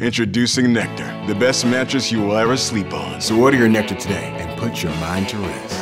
Introducing Nectar, the best mattress you will ever sleep on. So order your Nectar today and put your mind to rest.